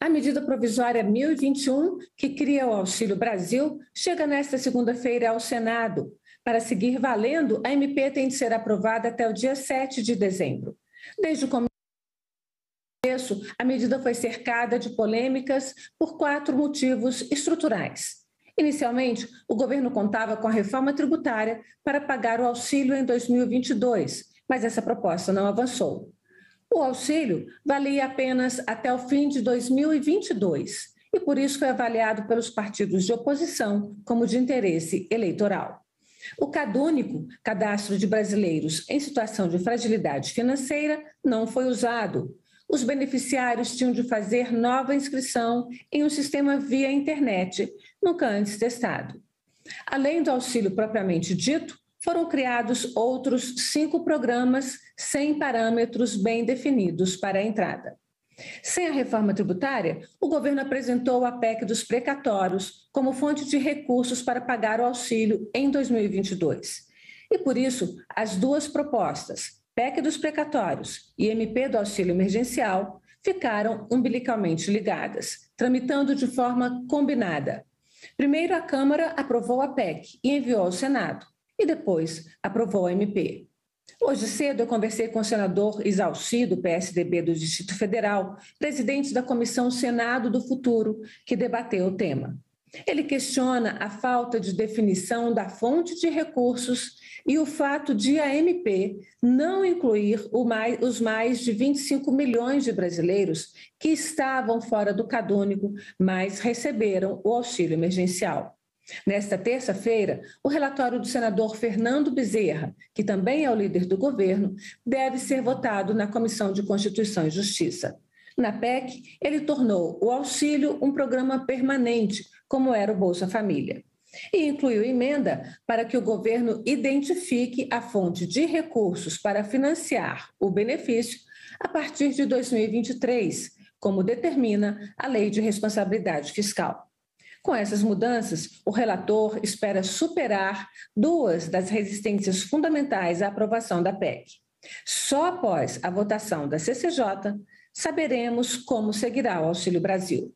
A medida provisória 1021, que cria o Auxílio Brasil, chega nesta segunda-feira ao Senado. Para seguir valendo, a MP tem de ser aprovada até o dia 7 de dezembro. Desde o começo, a medida foi cercada de polêmicas por quatro motivos estruturais. Inicialmente, o governo contava com a reforma tributária para pagar o auxílio em 2022, mas essa proposta não avançou. O auxílio valia apenas até o fim de 2022 e por isso foi avaliado pelos partidos de oposição como de interesse eleitoral. O CadÚnico, Cadastro de Brasileiros em Situação de Fragilidade Financeira, não foi usado. Os beneficiários tinham de fazer nova inscrição em um sistema via internet, nunca antes testado. Além do auxílio propriamente dito, foram criados outros cinco programas sem parâmetros bem definidos para a entrada. Sem a reforma tributária, o governo apresentou a PEC dos precatórios como fonte de recursos para pagar o auxílio em 2022. E por isso, as duas propostas, PEC dos precatórios e MP do auxílio emergencial, ficaram umbilicalmente ligadas, tramitando de forma combinada. Primeiro, a Câmara aprovou a PEC e enviou ao Senado e depois aprovou a MP. Hoje cedo eu conversei com o senador Isalci, do PSDB do Distrito Federal, presidente da Comissão Senado do Futuro, que debateu o tema. Ele questiona a falta de definição da fonte de recursos e o fato de a MP não incluir mais, os mais de 25 milhões de brasileiros que estavam fora do cadônico, mas receberam o auxílio emergencial. Nesta terça-feira, o relatório do senador Fernando Bezerra, que também é o líder do governo, deve ser votado na Comissão de Constituição e Justiça. Na PEC, ele tornou o auxílio um programa permanente, como era o Bolsa Família. E incluiu emenda para que o governo identifique a fonte de recursos para financiar o benefício a partir de 2023, como determina a Lei de Responsabilidade Fiscal. Com essas mudanças, o relator espera superar duas das resistências fundamentais à aprovação da PEC. Só após a votação da CCJ saberemos como seguirá o Auxílio Brasil.